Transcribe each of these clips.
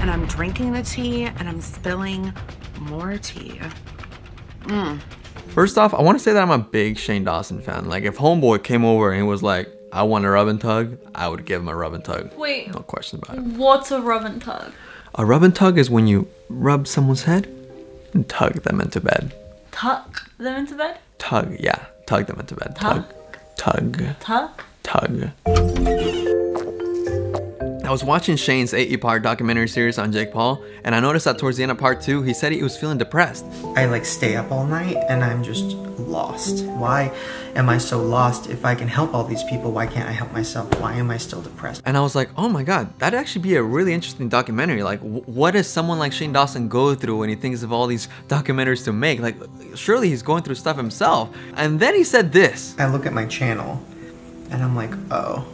and I'm drinking the tea and I'm spilling more tea. Mm. First off, I want to say that I'm a big Shane Dawson fan. Like, if Homeboy came over and he was like, I want a rub and tug, I would give him a rub and tug. Wait, No question about it. what's a rub and tug? A rub and tug is when you rub someone's head and tug them into bed. Tuck them into bed? Tug, yeah. Tug them into bed. Tug. Tug. Tuck? Tug. I was watching Shane's 80 part documentary series on Jake Paul, and I noticed that towards the end of part two, he said he was feeling depressed. I like stay up all night and I'm just lost. Why am I so lost? If I can help all these people, why can't I help myself? Why am I still depressed? And I was like, oh my god, that'd actually be a really interesting documentary. Like, what does someone like Shane Dawson go through when he thinks of all these documentaries to make? Like, surely he's going through stuff himself. And then he said this. I look at my channel and I'm like, oh,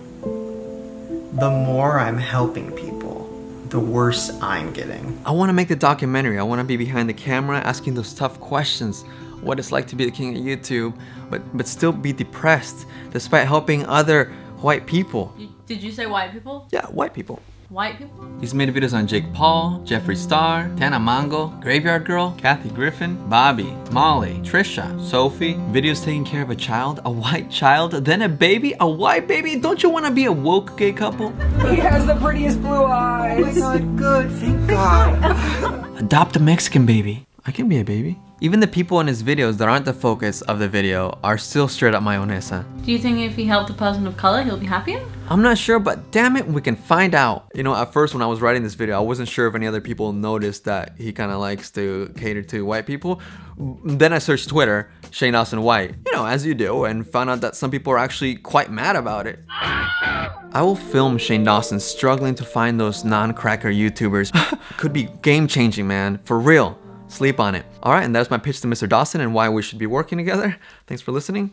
the more I'm helping people, the worse I'm getting. I want to make the documentary. I want to be behind the camera asking those tough questions. What it's like to be the king of YouTube, but but still be depressed despite helping other white people. You- Did you say white people? Yeah, white people. White people? He's made videos on Jake Paul, Jeffree Star, Tana Mongeau, Graveyard Girl, Kathy Griffin, Bobby, Molly, Trisha, Sophie, videos taking care of a child, a white child, then a baby, a white baby. Don't you want to be a woke gay couple? He has the prettiest blue eyes. Oh my god, good, thank god. Adopt a Mexican baby. I can be a baby. Even the people in his videos that aren't the focus of the video are still straight up mayonesa. Do you think if he helped a person of color, he'll be happier? I'm not sure, but damn it, we can find out. You know, at first when I was writing this video, I wasn't sure if any other people noticed that he kind of likes to cater to white people. Then I searched Twitter, Shane Dawson White, you know, as you do, and found out that some people are actually quite mad about it. I will film Shane Dawson struggling to find those non-cracker YouTubers. Could be game-changing, man, for real. Sleep on it. All right, and that's my pitch to Mr. Dawson and why we should be working together. Thanks for listening.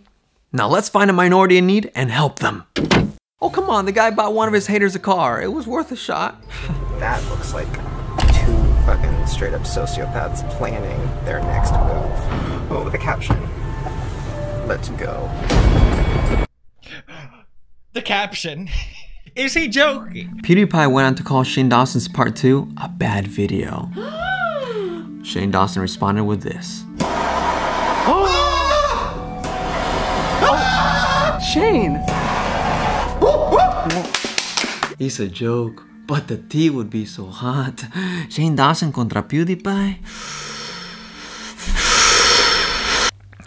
Now let's find a minority in need and help them. Oh, come on, the guy bought one of his haters a car. It was worth a shot. that looks like two fucking straight up sociopaths planning their next move. Oh, the caption. Let's go. The caption. Is he joking? PewDiePie went on to call Shane Dawson's part 2 a bad video. Shane Dawson responded with this. oh Shane. It's a joke, but the tea would be so hot. Shane Dawson contra PewDiePie?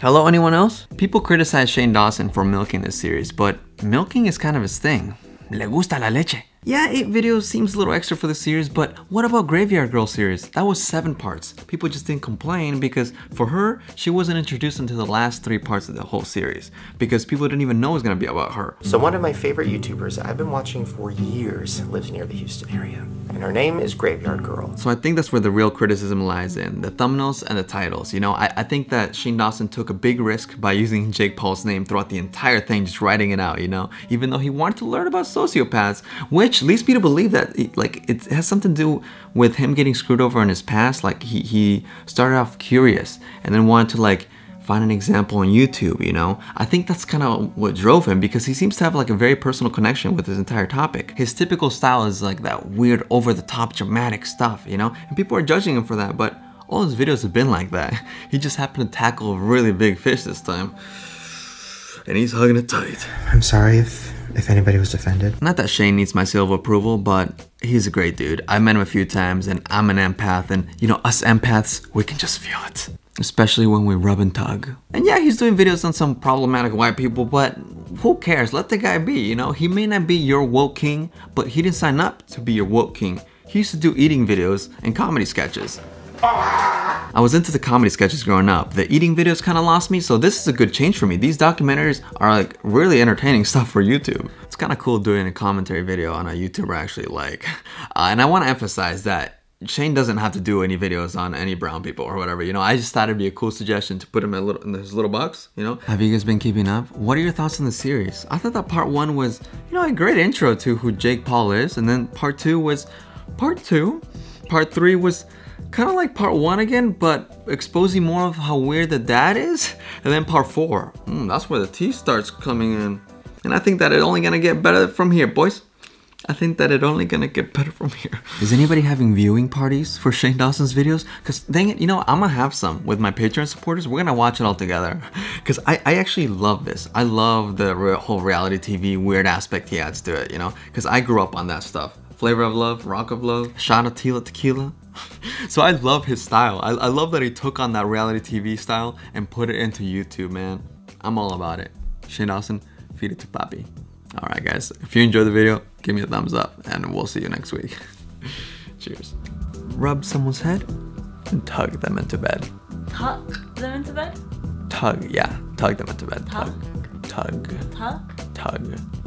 Hello, anyone else? People criticize Shane Dawson for milking this series, but milking is kind of his thing. Le gusta la leche. Yeah, 8 videos seems a little extra for the series, but what about Graveyard Girl series? That was 7 parts. People just didn't complain because for her, she wasn't introduced until the last 3 parts of the whole series because people didn't even know it was gonna be about her. So one of my favorite YouTubers I've been watching for years lives near the Houston area. And her name is Graveyard Girl. So I think that's where the real criticism lies in the thumbnails and the titles. You know, I, I think that Shane Dawson took a big risk by using Jake Paul's name throughout the entire thing, just writing it out, you know, even though he wanted to learn about sociopaths, which leads me to believe that like it has something to do with him getting screwed over in his past. Like he, he started off curious and then wanted to like find an example on YouTube, you know? I think that's kind of what drove him because he seems to have like a very personal connection with his entire topic. His typical style is like that weird over the top dramatic stuff, you know? And people are judging him for that, but all his videos have been like that. He just happened to tackle a really big fish this time. And he's hugging it tight. I'm sorry if if anybody was offended. Not that Shane needs my seal of approval, but he's a great dude. I met him a few times and I'm an empath and you know, us empaths, we can just feel it. Especially when we rub and tug. And yeah, he's doing videos on some problematic white people, but who cares? Let the guy be, you know? He may not be your woke king, but he didn't sign up to be your woke king. He used to do eating videos and comedy sketches. Ah! I was into the comedy sketches growing up. The eating videos kind of lost me, so this is a good change for me. These documentaries are like really entertaining stuff for YouTube. It's kind of cool doing a commentary video on a YouTuber actually like. Uh, and I want to emphasize that Shane doesn't have to do any videos on any brown people or whatever. You know, I just thought it'd be a cool suggestion to put him in, little, in his little box. You know, have you guys been keeping up? What are your thoughts on the series? I thought that part one was, you know, a great intro to who Jake Paul is, and then part two was part two. Part three was kind of like part one again, but exposing more of how weird the dad is. And then part four, mm, that's where the tea starts coming in. And I think that it's only gonna get better from here, boys. I think that it only gonna get better from here. Is anybody having viewing parties for Shane Dawson's videos? Cause dang it, you know, I'm gonna have some with my Patreon supporters. We're gonna watch it all together. Cause I, I actually love this. I love the re- whole reality TV weird aspect he adds to it, you know? Cause I grew up on that stuff. Flavor of Love, Rock of Love, Shot of Tequila. so I love his style. I, I love that he took on that reality TV style and put it into YouTube, man. I'm all about it. Shane Dawson, feed it to Papi. Alright guys, if you enjoyed the video, give me a thumbs up and we'll see you next week. Cheers. Rub someone's head and tug them into bed. Tuck them into bed? Tug, yeah, tug them into bed. Tuck? Tug, tug, tug.